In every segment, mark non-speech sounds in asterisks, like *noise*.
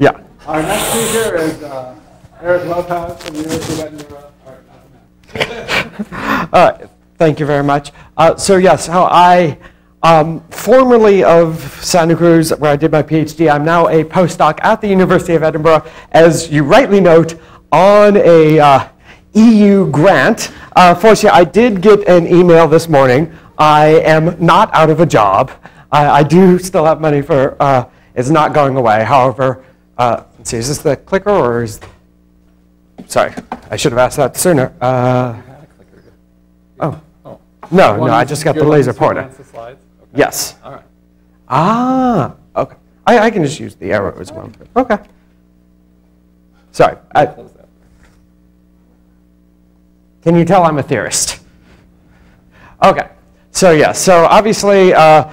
Yeah. Our next speaker is uh, Eric Lopez from the University of Edinburgh. All right, *laughs* Uh, thank you very much. Uh, so yes, how I, um, formerly of Santa Cruz, where I did my PhD, I'm now a postdoc at the University of Edinburgh, as you rightly note, on a uh, EU grant. Uh, fortunately, I did get an email this morning. I am not out of a job. I, I do still have money for, uh, it's not going away. However, uh, let's see, is this the clicker or is, sorry, I should have asked that sooner. Uh, oh, oh, no, no, I just got the laser pointer. The slides? Okay. Yes. All right. Ah, okay. I, I can just use the arrow as well. Okay. Sorry. I, can you tell I'm a theorist? Okay. So yeah. So obviously, uh,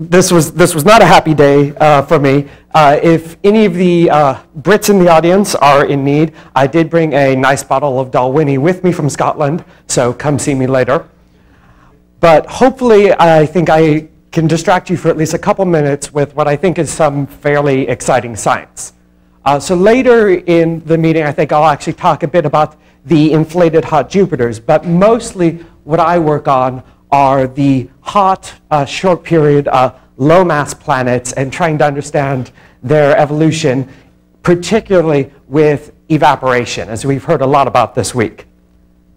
this was this was not a happy day uh, for me. Uh, if any of the uh, Brits in the audience are in need, I did bring a nice bottle of Dalwhinnie with me from Scotland. So come see me later. But hopefully, I think I can distract you for at least a couple minutes with what I think is some fairly exciting science. Uh, so later in the meeting, I think I'll actually talk a bit about the inflated hot Jupiters, but mostly what I work on are the hot, uh, short period, uh, low mass planets and trying to understand their evolution, particularly with evaporation, as we've heard a lot about this week.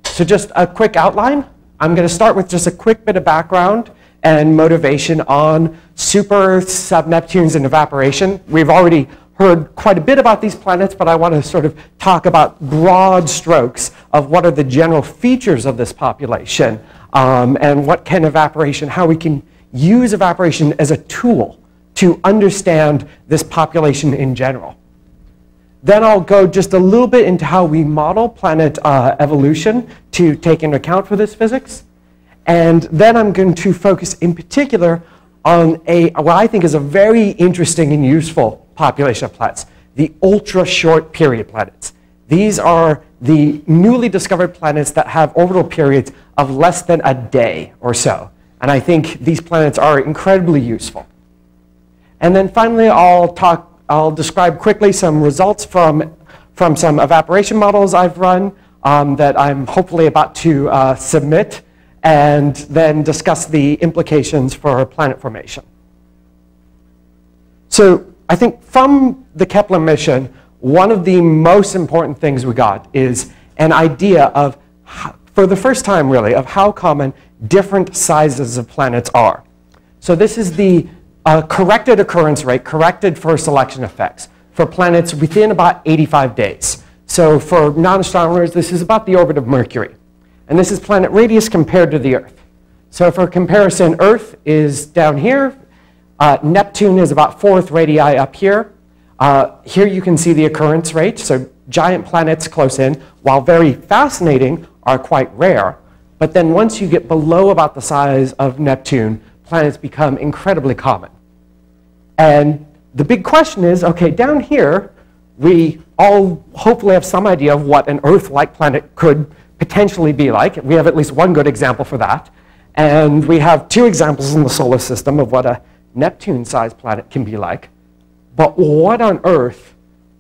So just a quick outline. I'm going to start with just a quick bit of background and motivation on super-Earths, sub-Neptunes, and evaporation. We've already heard quite a bit about these planets, but I want to sort of talk about broad strokes of what are the general features of this population um, and what can evaporation, how we can use evaporation as a tool to understand this population in general. Then I'll go just a little bit into how we model planet uh, evolution to take into account for this physics. And then I'm going to focus in particular on a, what I think is a very interesting and useful population of planets, the ultra short period planets. These are the newly discovered planets that have orbital periods of less than a day or so. And I think these planets are incredibly useful. And then finally, I'll talk, I'll describe quickly some results from, from some evaporation models I've run um, that I'm hopefully about to uh, submit, and then discuss the implications for planet formation. So I think from the Kepler mission, one of the most important things we got is an idea of, for the first time really, of how common different sizes of planets are. So this is the uh, corrected occurrence rate, corrected for selection effects, for planets within about 85 days. So for non-astronomers, this is about the orbit of Mercury. And this is planet radius compared to the Earth. So for comparison, Earth is down here. Uh, Neptune is about fourth radii up here. Uh, here you can see the occurrence rate. So giant planets close in, while very fascinating, are quite rare. But then once you get below about the size of Neptune, planets become incredibly common. And the big question is, okay, down here, we all hopefully have some idea of what an Earth-like planet could potentially be like. We have at least one good example for that. And we have two examples in the solar system of what a Neptune-sized planet can be like. But what on earth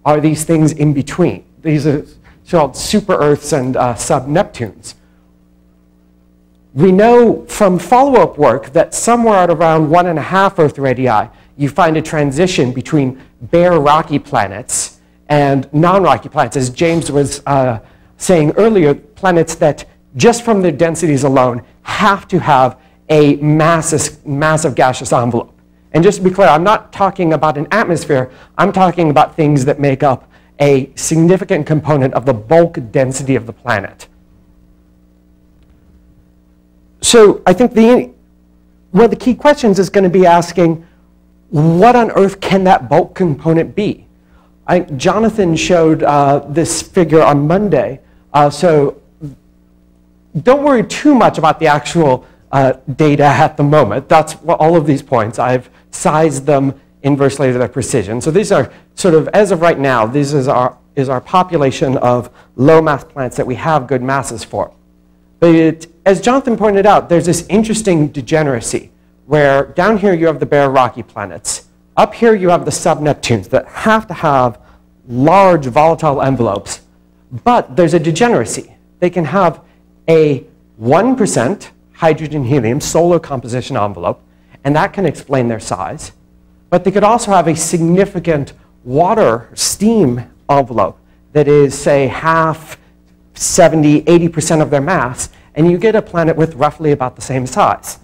are these things in between? These are called super-Earths and uh, sub-Neptunes. We know from follow-up work that somewhere at around one and a half Earth radii, you find a transition between bare rocky planets and non-rocky planets. As James was uh, saying earlier, planets that just from their densities alone have to have a massive, massive gaseous envelope. And just to be clear, I'm not talking about an atmosphere. I'm talking about things that make up a significant component of the bulk density of the planet. So I think the, one of the key questions is going to be asking, what on earth can that bulk component be? I, Jonathan showed uh, this figure on Monday. Uh, so don't worry too much about the actual uh, data at the moment. That's what all of these points. I've sized them inversely to their precision. So these are sort of, as of right now, this is our, is our population of low mass planets that we have good masses for. But it, as Jonathan pointed out, there's this interesting degeneracy where down here you have the bare rocky planets. Up here you have the sub-Neptunes that have to have large volatile envelopes, but there's a degeneracy. They can have a 1% hydrogen-helium solar composition envelope, and that can explain their size. But they could also have a significant water steam envelope that is, say, half, 70, 80% of their mass, and you get a planet with roughly about the same size.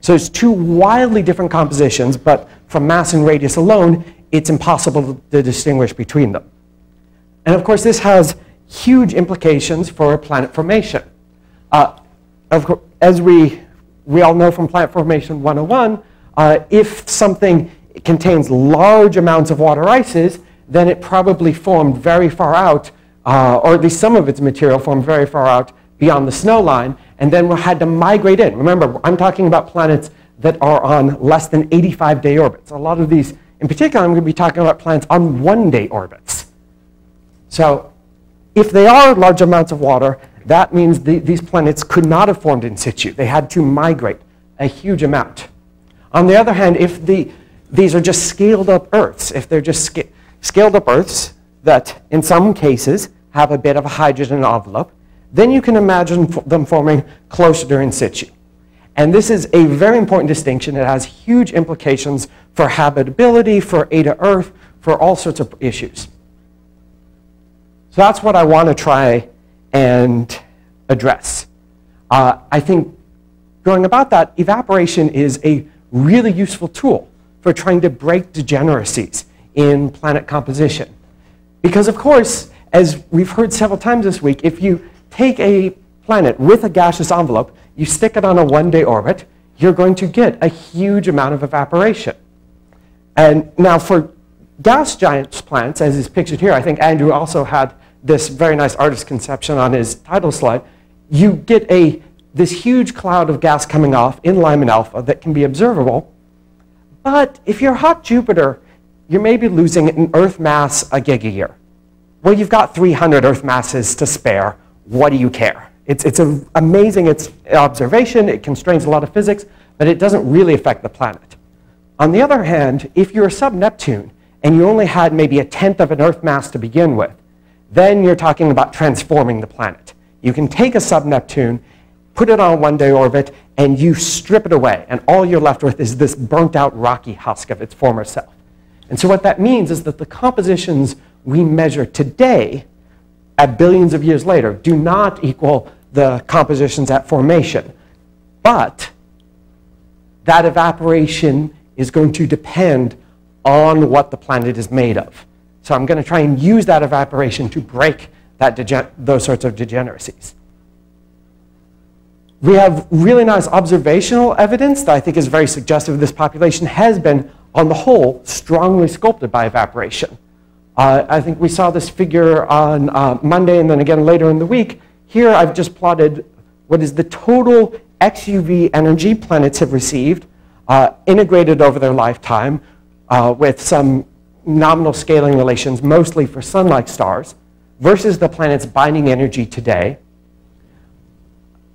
So it's two wildly different compositions, but from mass and radius alone, it's impossible to distinguish between them. And of course, this has huge implications for planet formation. Uh, course, as we, we all know from Planet Formation 101, uh, if something contains large amounts of water ices, then it probably formed very far out, uh, or at least some of its material formed very far out beyond the snow line, and then had to migrate in. Remember, I'm talking about planets that are on less than 85 day orbits. A lot of these, in particular, I'm going to be talking about planets on one day orbits. So if they are large amounts of water, that means the, these planets could not have formed in situ. They had to migrate a huge amount. On the other hand, if the, these are just scaled up Earths, if they're just sca scaled up Earths that in some cases have a bit of a hydrogen envelope, then you can imagine them forming closer in situ. And this is a very important distinction. It has huge implications for habitability, for Eta Earth, for all sorts of issues. So that's what I want to try and address. Uh, I think going about that, evaporation is a really useful tool for trying to break degeneracies in planet composition. Because of course, as we've heard several times this week, if you take a planet with a gaseous envelope, you stick it on a one-day orbit, you're going to get a huge amount of evaporation. And now for gas giant planets, as is pictured here, I think Andrew also had this very nice artist conception on his title slide, you get a, this huge cloud of gas coming off in Lyman alpha that can be observable. But if you're hot Jupiter, you may be losing an Earth mass a gigayear. Well, you've got 300 Earth masses to spare. What do you care? It's, it's a, amazing it's observation. It constrains a lot of physics, but it doesn't really affect the planet. On the other hand, if you're a sub-Neptune and you only had maybe a tenth of an Earth mass to begin with, then you're talking about transforming the planet. You can take a sub-Neptune, put it on one-day orbit, and you strip it away, and all you're left with is this burnt-out rocky husk of its former self. And so what that means is that the compositions we measure today, at billions of years later, do not equal the compositions at formation. But that evaporation is going to depend on what the planet is made of. So I'm going to try and use that evaporation to break that those sorts of degeneracies. We have really nice observational evidence that I think is very suggestive this population has been, on the whole, strongly sculpted by evaporation. Uh, I think we saw this figure on uh, Monday and then again later in the week. Here I've just plotted what is the total XUV energy planets have received, uh, integrated over their lifetime uh, with some nominal scaling relations, mostly for sun-like stars, versus the planet's binding energy today.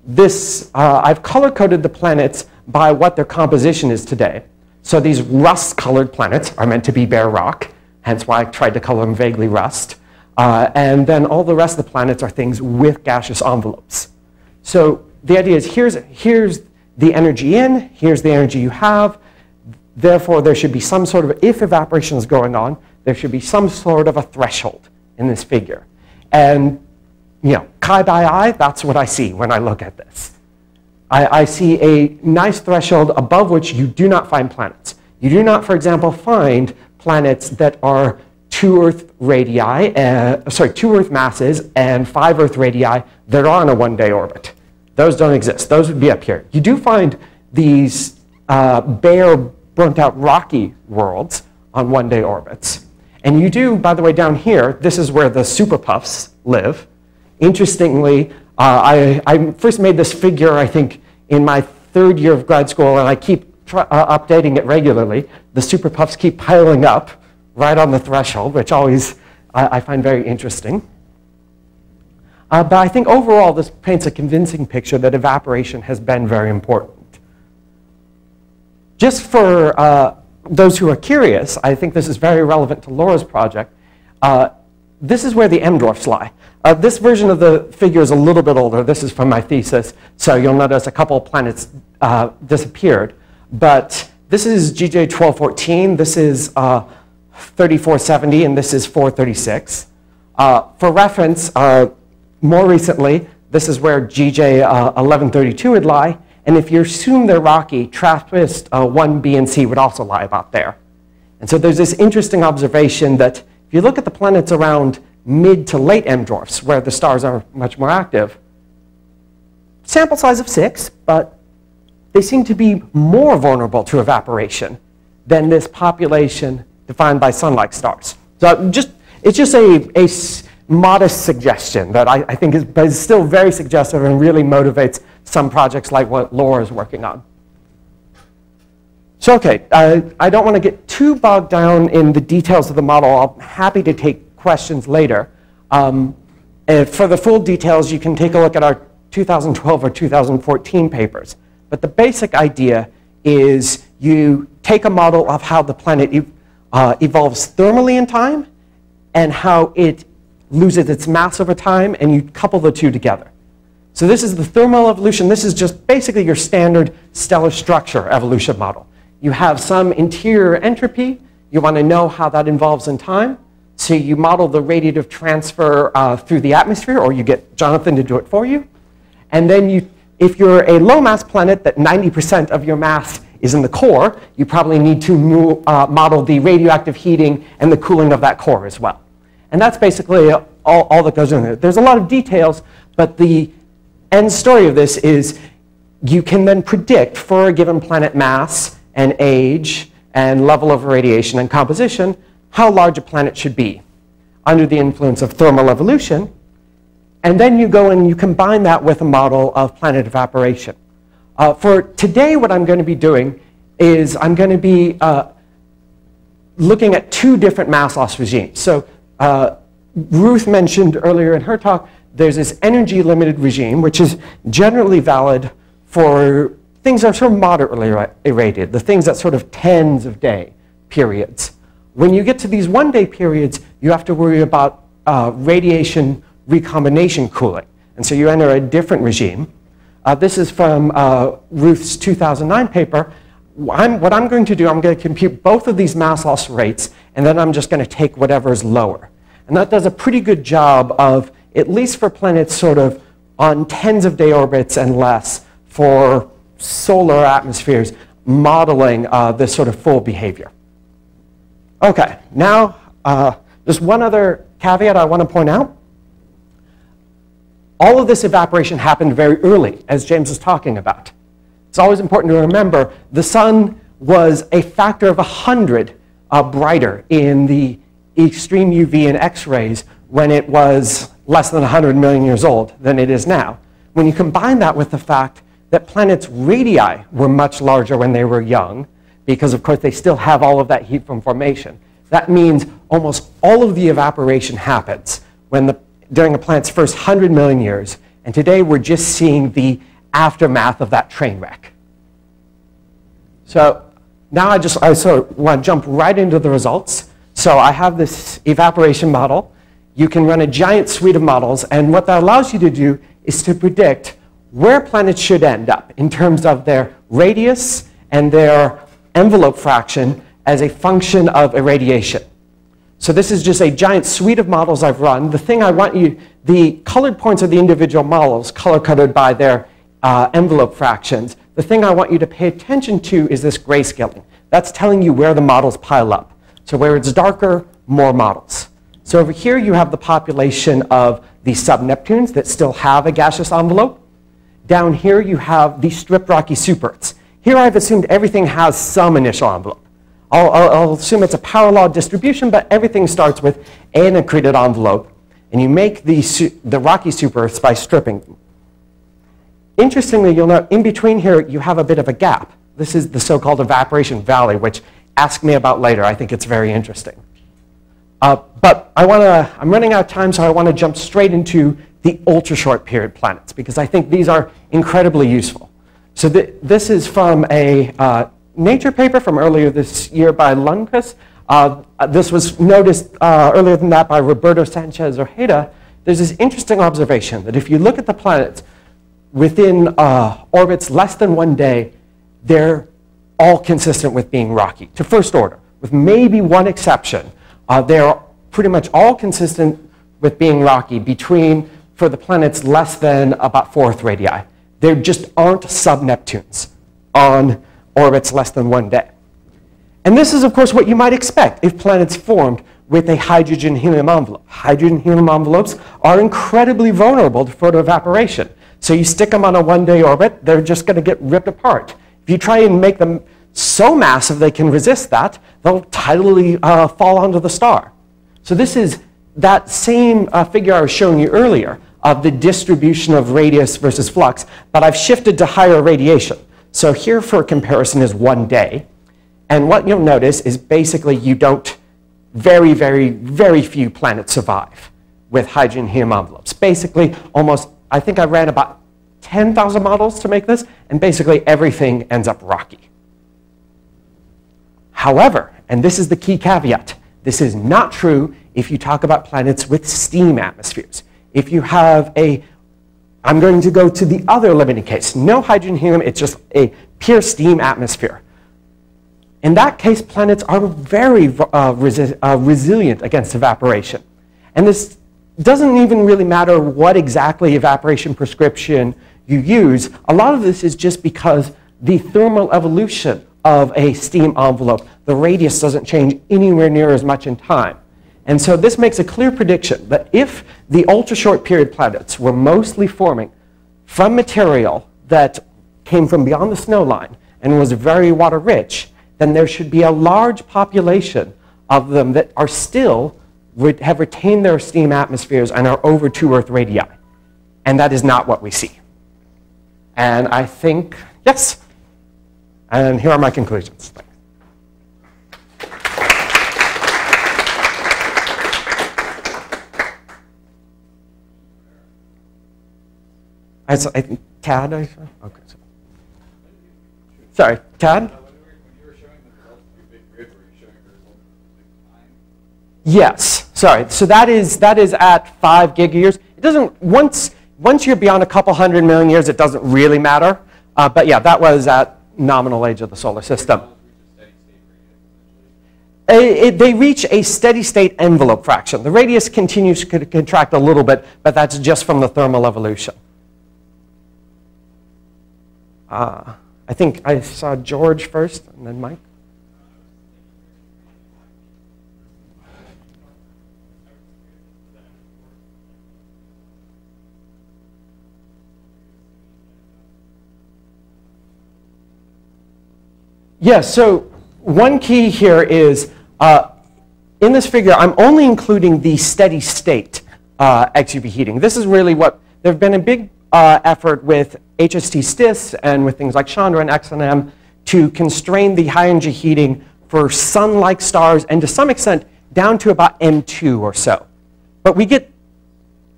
This, uh, I've color-coded the planets by what their composition is today. So these rust-colored planets are meant to be bare rock, hence why I tried to color them vaguely rust. Uh, and then all the rest of the planets are things with gaseous envelopes. So the idea is here's, here's the energy in, here's the energy you have, Therefore, there should be some sort of, if evaporation is going on, there should be some sort of a threshold in this figure. And, you know, chi by eye, that's what I see when I look at this. I, I see a nice threshold above which you do not find planets. You do not, for example, find planets that are two Earth radii, uh, sorry, two Earth masses and five Earth radii that are on a one-day orbit. Those don't exist. Those would be up here. You do find these uh, bare burnt out rocky worlds on one day orbits. And you do, by the way, down here, this is where the super puffs live. Interestingly, uh, I, I, first made this figure, I think, in my third year of grad school, and I keep uh, updating it regularly. The super puffs keep piling up right on the threshold, which always I find very interesting. Uh, but I think overall, this paints a convincing picture that evaporation has been very important. Just for uh, those who are curious, I think this is very relevant to Laura's project. Uh, this is where the M dwarfs lie. Uh, this version of the figure is a little bit older. This is from my thesis, so you'll notice a couple of planets uh, disappeared. But this is GJ 1214, this is uh, 3470, and this is 436. Uh, for reference, more recently, this is where GJ 1132 uh, would lie, and if you assume they're rocky, TRAPPIST uh, 1b and c would also lie about there. And so there's this interesting observation that if you look at the planets around mid to late M dwarfs, where the stars are much more active, sample size of six, but they seem to be more vulnerable to evaporation than this population defined by sun-like stars. So just, it's just a, a modest suggestion that I, I think is, but is still very suggestive and really motivates some projects like what Laura is working on. So okay, uh, I don't want to get too bogged down in the details of the model. I'm happy to take questions later. Um, for the full details, you can take a look at our 2012 or 2014 papers. But the basic idea is you take a model of how the planet uh, evolves thermally in time and how it loses its mass over time, and you couple the two together. So this is the thermal evolution. This is just basically your standard stellar structure evolution model. You have some interior entropy. You want to know how that evolves in time. So you model the radiative transfer uh, through the atmosphere, or you get Jonathan to do it for you. And then you, if you're a low mass planet that 90% of your mass is in the core, you probably need to move, uh, model the radioactive heating and the cooling of that core as well. And that's basically all, all that goes in there. There's a lot of details, but the end story of this is you can then predict for a given planet mass and age and level of radiation and composition how large a planet should be under the influence of thermal evolution. And then you go and you combine that with a model of planet evaporation. Uh, for today, what I'm going to be doing is I'm going to be uh, looking at two different mass loss regimes. So uh, Ruth mentioned earlier in her talk, there's this energy limited regime, which is generally valid for things that are sort of moderately irradiated, the things that sort of tens of day periods. When you get to these one day periods, you have to worry about uh, radiation recombination cooling. And so you enter a different regime. Uh, this is from uh, Ruth's 2009 paper. I'm, what I'm going to do, I'm going to compute both of these mass loss rates, and then I'm just going to take whatever is lower. And that does a pretty good job of, at least for planets sort of on tens of day orbits and less, for solar atmospheres, modeling uh, this sort of full behavior. Okay, now uh, just one other caveat I want to point out. All of this evaporation happened very early, as James was talking about. It's always important to remember the sun was a factor of 100 uh, brighter in the extreme UV and X-rays when it was less than 100 million years old than it is now. When you combine that with the fact that planets' radii were much larger when they were young, because of course they still have all of that heat from formation, that means almost all of the evaporation happens when the, during a planet's first 100 million years, and today we're just seeing the aftermath of that train wreck. So now I just I sort of want to jump right into the results. So I have this evaporation model. You can run a giant suite of models, and what that allows you to do is to predict where planets should end up in terms of their radius and their envelope fraction as a function of irradiation. So this is just a giant suite of models I've run. The thing I want you, the colored points are the individual models, color-coded by their uh, envelope fractions. The thing I want you to pay attention to is this grayscaling. That's telling you where the models pile up. So where it's darker, more models. So over here you have the population of the sub-Neptunes that still have a gaseous envelope. Down here you have the stripped rocky super-Earths. Here I've assumed everything has some initial envelope. I'll, I'll, I'll, assume it's a power law distribution, but everything starts with an accreted envelope. And you make the, the rocky super-Earths by stripping them. Interestingly, you'll note in between here you have a bit of a gap. This is the so-called evaporation valley, which ask me about later. I think it's very interesting. Uh, but I want to, I'm running out of time, so I want to jump straight into the ultra short period planets because I think these are incredibly useful. So th this is from a uh, Nature paper from earlier this year by Lundkvist. Uh, this was noticed uh, earlier than that by Roberto Sanchis Ojeda. There's this interesting observation that if you look at the planets within uh, orbits less than one day, they're all consistent with being rocky to first order, with maybe one exception. Uh, they're pretty much all consistent with being rocky between, for the planets less than about four Earth radii. There just aren't sub-Neptunes on orbits less than one day. And this is, of course, what you might expect if planets formed with a hydrogen-helium envelope. Hydrogen-helium envelopes are incredibly vulnerable to photoevaporation. So you stick them on a one-day orbit, they're just going to get ripped apart. If you try and make them so massive they can resist that, they'll tidally uh, fall onto the star. So this is that same uh, figure I was showing you earlier of the distribution of radius versus flux, but I've shifted to higher radiation. So here for comparison is one day. And what you'll notice is basically you don't, very, very, very few planets survive with hydrogen helium envelopes. Basically, almost, I think I ran about 10,000 models to make this, and basically everything ends up rocky. However, and this is the key caveat, this is not true if you talk about planets with steam atmospheres. If you have a, I'm going to go to the other limiting case, no hydrogen helium, it's just a pure steam atmosphere. In that case, planets are very uh, resi uh, resilient against evaporation. And this doesn't even really matter what exactly evaporation prescription you use. A lot of this is just because the thermal evolution of a steam envelope, the radius doesn't change anywhere near as much in time. And so this makes a clear prediction that if the ultra-short period planets were mostly forming from material that came from beyond the snow line and was very water rich, then there should be a large population of them that are still have retained their steam atmospheres and are over two Earth radii. And that is not what we see. And I think, yes. And here are my conclusions. I, I, Tad, I, okay. Sorry, Tad? Yes, sorry. So that is, that is at five gigayears. It doesn't, once, once you're beyond a couple hundred million years, it doesn't really matter. Uh, but yeah, that was at nominal age of the solar system. It, they reach a steady state envelope fraction. The radius continues to contract a little bit, but that's just from the thermal evolution. Uh, I think I saw George first, and then Mike. Yeah, so one key here is uh, in this figure, I'm only including the steady state uh, XUV heating. This is really what, there have been a big uh, effort with HST STIS and with things like Chandra and XMM to constrain the high energy heating for sun-like stars and to some extent down to about M2 or so. But we get,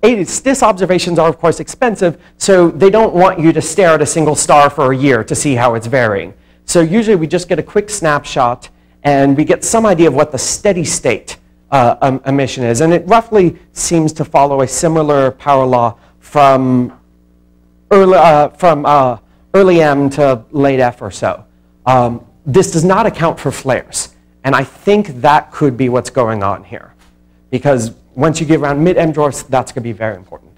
STIS observations are of course expensive, so they don't want you to stare at a single star for a year to see how it's varying. So usually we just get a quick snapshot and we get some idea of what the steady state uh, um, emission is. And it roughly seems to follow a similar power law from early, uh, from, uh, early M to late F or so. Um, this does not account for flares. And I think that could be what's going on here. Because once you get around mid-M dwarfs, that's going to be very important.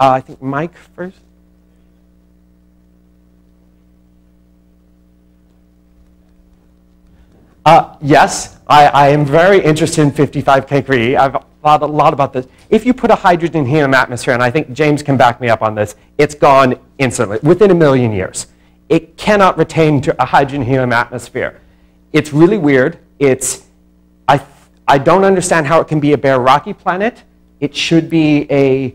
Uh, I think Mike first. Uh, yes, I, I, am very interested in 55 Cancri. I've thought a lot about this. If you put a hydrogen helium atmosphere, and I think James can back me up on this, it's gone instantly, within a million years. It cannot retain to a hydrogen helium atmosphere. It's really weird. It's, I, I don't understand how it can be a bare rocky planet. It should be a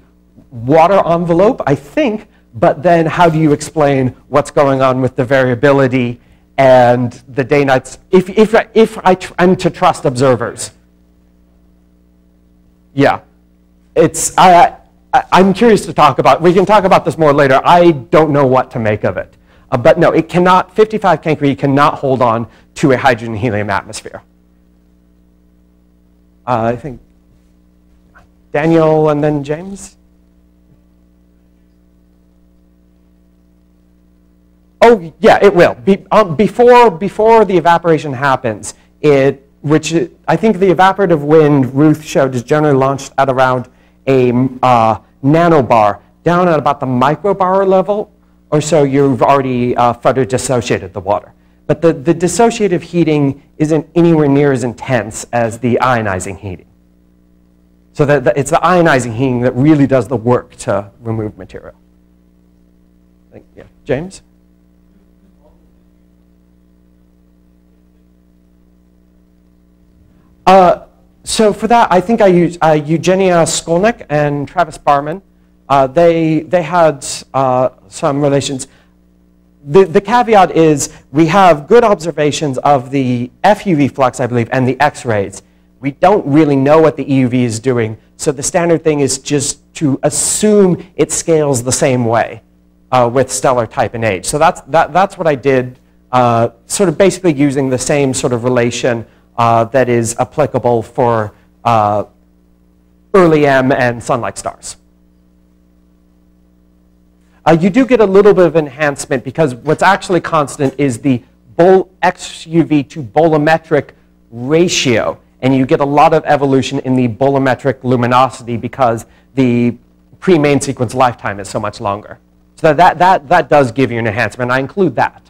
water envelope, I think, but then how do you explain what's going on with the variability and the day nights, if, if, if I am to trust observers. Yeah, it's, I, I, am curious to talk about, we can talk about this more later. I don't know what to make of it. Uh, but no, it cannot, 55 Cancri cannot hold on to a hydrogen helium atmosphere. Uh, I think Daniel and then James. Oh, yeah, it will. Be, um, before, before the evaporation happens, it, which I think the evaporative wind Ruth showed is generally launched at around a uh, nanobar, down at about the microbar level or so, you've already uh, further dissociated the water. But the, the dissociative heating isn't anywhere near as intense as the ionizing heating. So that, that it's the ionizing heating that really does the work to remove material. Thank, yeah, James? Uh, so for that, I think I used uh, Evgenya Shkolnik and Travis Barman. Uh, they, they had uh, some relations. The, the caveat is we have good observations of the FUV flux, I believe, and the X-rays. We don't really know what the EUV is doing, so the standard thing is just to assume it scales the same way uh, with stellar type and age. So that's, that, that's what I did, sort of basically using the same sort of relation uh, that is applicable for uh, early M and sun-like stars. Uh, you do get a little bit of enhancement because what's actually constant is the bol XUV to bolometric ratio. And you get a lot of evolution in the bolometric luminosity because the pre-main sequence lifetime is so much longer. So that, that, that does give you an enhancement. I include that.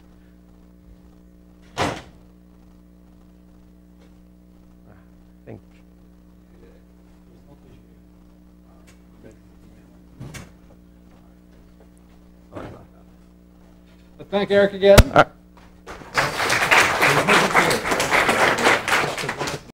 I think But thank Eric again. Right.